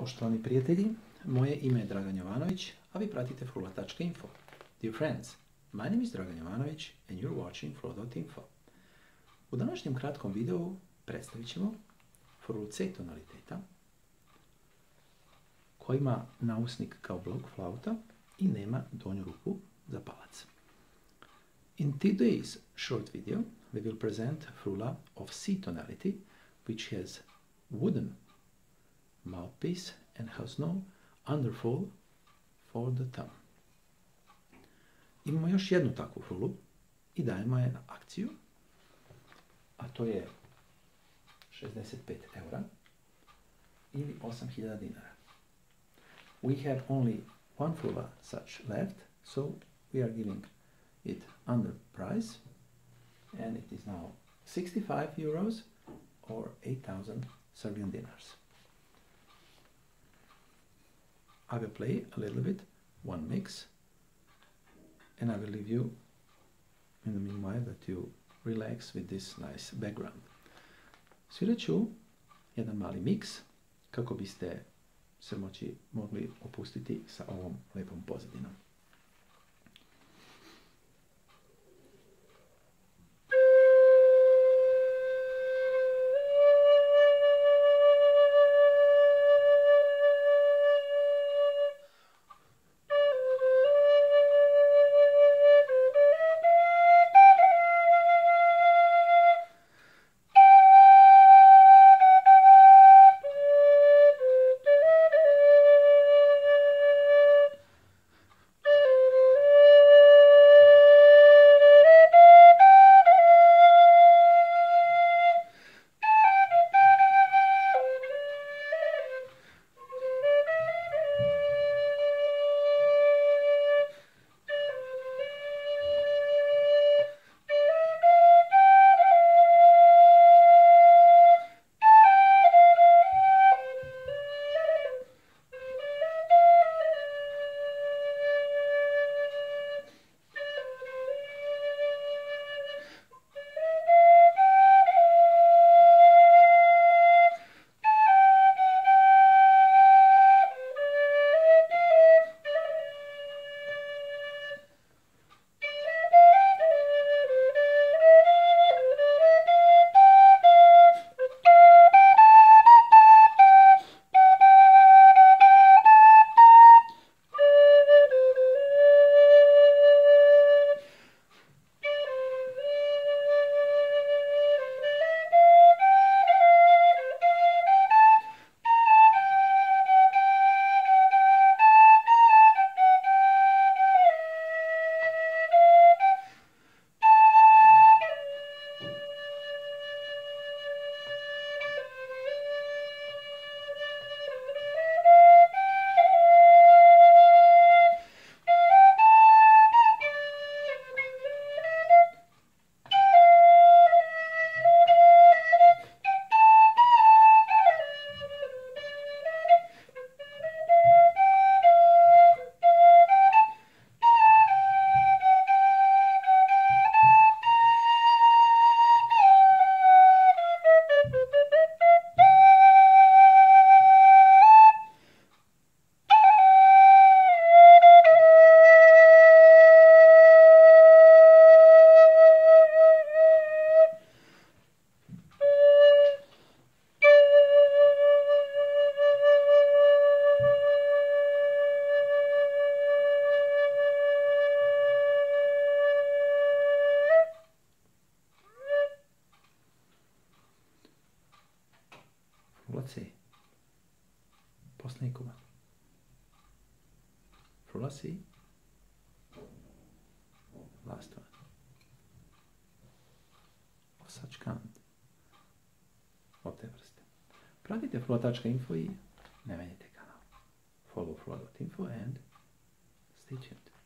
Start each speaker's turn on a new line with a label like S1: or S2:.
S1: Poštovani prijatelji, moje ime je Dragan Jovanović, a vi pratite frula.info. Dear friends, my name is Dragan Jovanović and you're watching frula.info. U današnjem kratkom videu predstavit ćemo frulu C tonaliteta ima nausnik kao blok flauta i nema donju za palac. In today's short video, we will present frula of C tonality, which has wooden mouthpiece and has no underfall for the thumb. Imamo još jednu takvu frulu i dajemo je na akciju, a to je 65 eura ili 8000 dinara. We have only one frula such left, so we are giving it under price and it is now 65 euros or 8000 Serbian dinars. I will play a little bit, one mix, and I will leave you in the meanwhile that you relax with this nice background. Ću jedan mali miks kako biste se moći mogli opustiti sa ovom lepom pozadinom. Prolaze. Posnikova. Prolaze. Lastova. Osačkan. Od te vrste. Pratite flow.info i ne menjite kanal. Follow flow.info and stay tuned.